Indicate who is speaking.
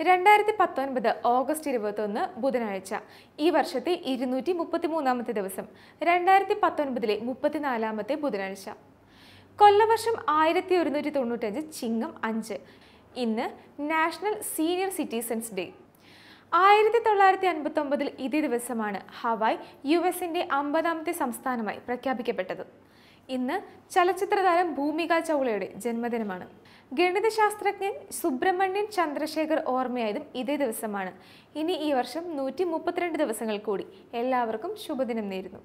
Speaker 1: രണ്ടായിരത്തി പത്തൊൻപത് ഓഗസ്റ്റ് ഇരുപത്തൊന്ന് ബുധനാഴ്ച. ഈ വർഷത്തെ ഇരുന്നൂറ്റി മുപ്പത്തി മൂന്നാമത്തെ ദിവസം രണ്ടായിരത്തി പത്തൊൻപതിലെ മുപ്പത്തിനാലാമത്തെ ബുധനാഴ്ച. കൊല്ലവർഷം ആയിരത്തി ഒരുന്നൂറ്റി തൊണ്ണൂറ്റഞ്ച് ചിങ്ങം അഞ്ച്. ഇന്ന് നാഷണൽ സീനിയർ സിറ്റിസൺസ് ഡേ. ആയിരത്തി തൊള്ളായിരത്തി അൻപത്തി ഒമ്പതിൽ ഇതേ ദിവസമാണ് ഹവായ് യു എസിന്റെ അമ്പതാമത്തെ സംസ്ഥാനമായി പ്രഖ്യാപിക്കപ്പെട്ടത്. ഇന്ന് ചലച്ചിത്രതാരം ഭൂമിക ചൗളയുടെ ജന്മദിനമാണ്. ഗണിതശാസ്ത്രജ്ഞൻ സുബ്രഹ്മണ്യൻ ചന്ദ്രശേഖർ ഓർമ്മയായതും ഇതേ ദിവസമാണ്. ഇനി ഈ വർഷം നൂറ്റി ദിവസങ്ങൾ കൂടി എല്ലാവർക്കും ശുഭദിനം നേരുന്നു.